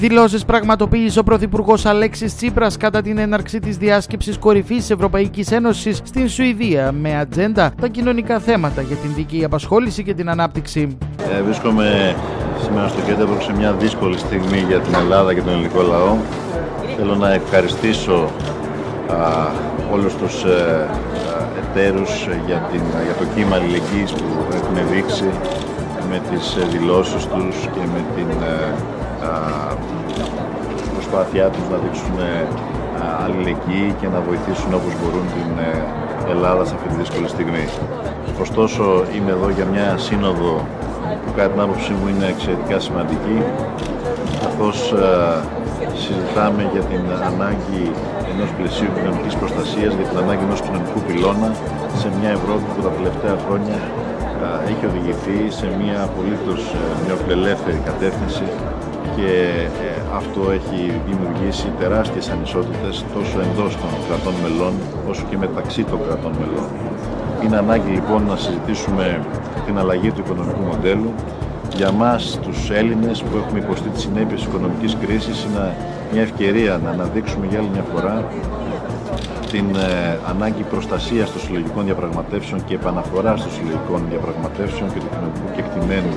Δηλώσεις πραγματοποίησε ο Πρωθυπουργός Αλέξης Τσίπρας κατά την έναρξη της διάσκεψης κορυφής Ευρωπαϊκής Ένωσης στην Σουηδία με ατζέντα τα κοινωνικά θέματα για την δική απασχόληση και την ανάπτυξη. Ε, βρίσκομαι σήμερα στο κέντρο σε μια δύσκολη στιγμή για την Ελλάδα και τον ελληνικό λαό. Θέλω να ευχαριστήσω α, όλους τους ε, εταίρους για, την, για το κύμα αλληλεγγύης που έχουν δείξει με τις δηλώσεις τους και με την προσπάθειά τους να δείξουν ε, αλληλεγγύη και να βοηθήσουν όπως μπορούν την ε, Ελλάδα σε αυτή τη δύσκολη στιγμή. Ωστόσο, είμαι εδώ για μια σύνοδο που κατά την άποψή μου είναι εξαιρετικά σημαντική, καθώς ε, συζητάμε για την ανάγκη ενός πλαισίου κοινωνικής προστασίας, για την ανάγκη ενός κοινωνικού πυλώνα σε μια Ευρώπη που τα τελευταία χρόνια έχει οδηγηθεί σε μια απολύτως νεοφιλελεύθερη κατεύθυνση και ε, αυτό έχει δημιουργήσει τεράστιες ανισότητες τόσο εντός των κρατών μελών όσο και μεταξύ των κρατών μελών. Είναι ανάγκη λοιπόν να συζητήσουμε την αλλαγή του οικονομικού μοντέλου. Για μας τους Έλληνες που έχουμε υποστεί τις συνέπειες της οικονομικής κρίσης είναι μια ευκαιρία να αναδείξουμε για άλλη μια φορά την ε, ανάγκη προστασίας των συλλογικών διαπραγματεύσεων και επαναφοράς των συλλογικών διαπραγματεύσεων και του κοινωνικού κεκτημένου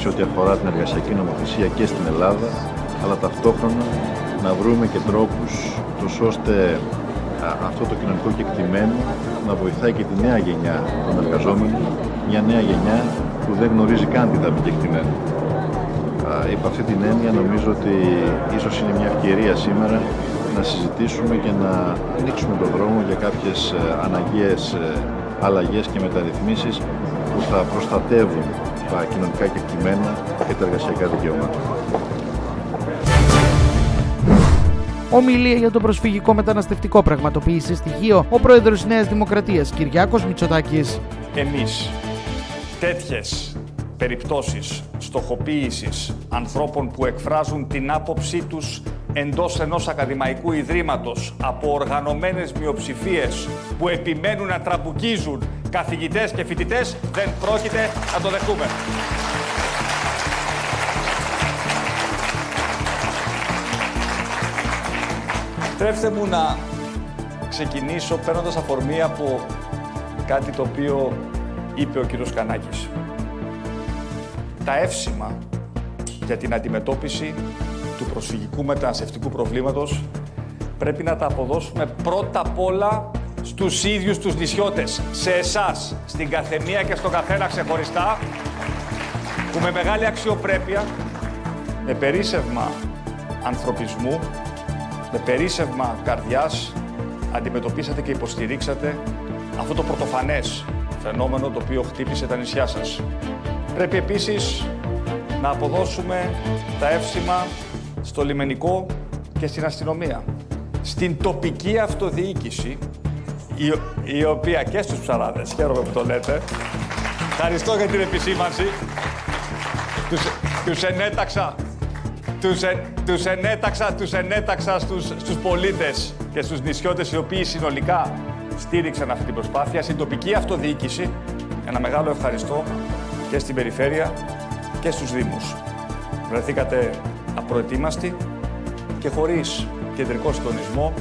σε ό,τι αφορά την εργασιακή νομοθεσία και στην Ελλάδα, αλλά ταυτόχρονα να βρούμε και τρόπους τόσο ώστε αυτό το κοινωνικό κεκτημένο να βοηθάει και τη νέα γενιά των εργαζόμενων, μια νέα γενιά που δεν γνωρίζει καν τι θα πει κεκτημένο. Υπ' αυτή την έννοια νομίζω ότι ίσως είναι μια ευκαιρία σήμερα να συζητήσουμε και να ανοίξουμε τον δρόμο για κάποιες ε, αναγκαίες ε, αλλαγές και μεταρρυθμίσεις που θα προστατεύουν τα κοινωνικά κεκτημένα και τα εργασιακά δικαιώματα. Ομιλία για το προσφυγικό μεταναστευτικό πραγματοποίησε στοιχείο ο πρόεδρος της Νέας Δημοκρατίας Κυριάκος Μητσοτάκης. Εμείς τέτοιες περιπτώσεις στοχοποίησης ανθρώπων που εκφράζουν την άποψή τους εντός ενός ακαδημαϊκού ιδρύματος από οργανωμένες μειοψηφίες που επιμένουν να τραμπουκίζουν καθηγητές και φοιτητές δεν πρόκειται να το δεχτούμε. Τρέψτε μου να ξεκινήσω παίρνοντας αφορμή από κάτι το οποίο είπε ο κύριος Κανάκης. Τα εύσημα για την αντιμετώπιση του προσφυγικού μεταναστευτικού προβλήματος πρέπει να τα αποδώσουμε πρώτα απ' όλα στους ίδιους τους νησιώτες, σε εσάς, στην καθεμία και στον καθένα ξεχωριστά, που με μεγάλη αξιοπρέπεια, με περίσευμα ανθρωπισμού, με περίσευμα καρδιάς, αντιμετωπίσατε και υποστηρίξατε αυτό το πρωτοφανές φαινόμενο το οποίο χτύπησε τα νησιά σας. Πρέπει επίσης να αποδώσουμε τα εύσημα στο λιμενικό και στην αστυνομία. Στην τοπική αυτοδιοίκηση, η, η οποία και στους ψαράδες, χαίρομαι που το λέτε, ευχαριστώ για την επισήμανση, τους, τους ενέταξα, τους, τους ενέταξα, τους ενέταξα στους, στους πολίτες και στους νησιώτες οι οποίοι συνολικά στήριξαν αυτή την προσπάθεια. Στην τοπική αυτοδιοίκηση, ένα μεγάλο ευχαριστώ και στην περιφέρεια και στους Δήμους. Βρεθήκατε απροετοίμαστοι και χωρίς κεντρικό συντονισμό